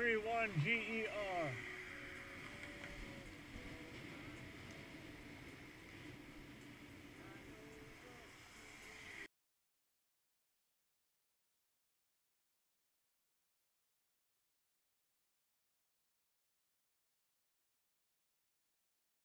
31GER.